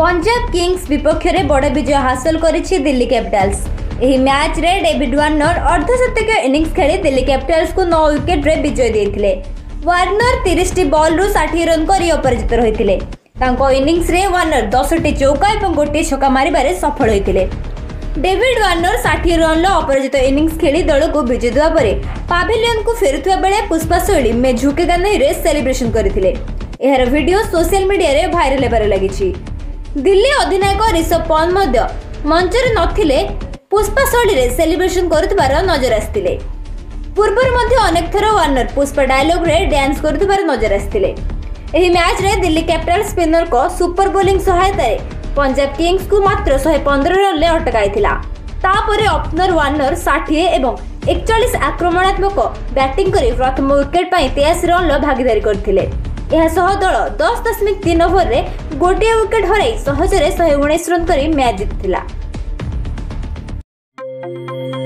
Punjab Kings ବିପକ୍ଷରେ ବଡ଼ ବିଜୟ ହାସଲ କରିଛି ଦିଲ୍ଲୀ କ୍ୟାପିଟାଲ୍ସ ଏହି ମ୍ୟାଚ୍ରେ ଡେଭିଡ୍ ୱାର୍ଣ୍ଣର ଅର୍ଦ୍ଧଶତକୀୟ ଇନିଂସ୍ ଖେଳି ଦିଲ୍ଲୀ କ୍ୟାପିଟାଲ୍ସକୁ ନଅ ୱିକେଟ୍ରେ ବିଜୟ ଦେଇଥିଲେ ୱାର୍ଣ୍ଣର ତିରିଶଟି ବଲ୍ରୁ ଷାଠିଏ ରନ୍ କରି ଅପରାଜିତ ରହିଥିଲେ ତାଙ୍କ ଇନିଂସରେ ୱାର୍ଣ୍ଣର ଦଶଟି ଚୌକା ଏବଂ ଗୋଟିଏ ଛକା ମାରିବାରେ ସଫଳ ହୋଇଥିଲେ ଡେଭିଡ୍ ୱାର୍ଣ୍ଣର ଷାଠିଏ ରନ୍ର ଅପରାଜିତ ଇନିଂସ ଖେଳି ଦଳକୁ ବିଜୟ ଦେବା ପରେ ପାଭିଲିୟନକୁ ଫେରୁଥିବା ବେଳେ ପୁଷ୍ପା ଶୈଳୀ ମେଝୁକେ ଗାନେଇରେ ସେଲିବ୍ରେସନ କରିଥିଲେ ଏହାର ଭିଡିଓ ସୋସିଆଲ ମିଡିଆରେ ଭାଇରାଲ ହେବାରେ ଲାଗିଛି দিল্লি অধিনায়ক ঋষভ পন্থ মধ্য মঞ্চরে নথিলে পুষ্পাশৈলীরে সেলিব্রেশন করুবার নজর আসলে পূর্বর মধ্যে অনেক থর ওয়ার্নর পুষ্পা ডায়লগ্রে ড্যান্স করুবার নজর আসলে এই ম্যাচরে দিল্লি ক্যাপিটাল স্পিনরক সুপর বোলিং সহায়তায় পঞ্জাব কিংসকু মাত্র শহে পনেরো রনরে অটকাই তাপরে অপনর ওয়ার্নর ষাঠিয়ে এবং একচাশ আক্রমণাত্মক ব্যাটিং করে প্রথম উইকেট পাই তেয়াশি রনর ভাগিদারি করে ଏହା ସହ ଦଳ ଦଶ ଦଶମିକ ତିନି ଓଭରରେ ଗୋଟିଏ ୱିକେଟ୍ ହରାଇ ସହଜରେ ଶହେ ଉଣେଇଶ ରନ୍ କରି ମ୍ୟାଚ୍ ଜିତିଥିଲା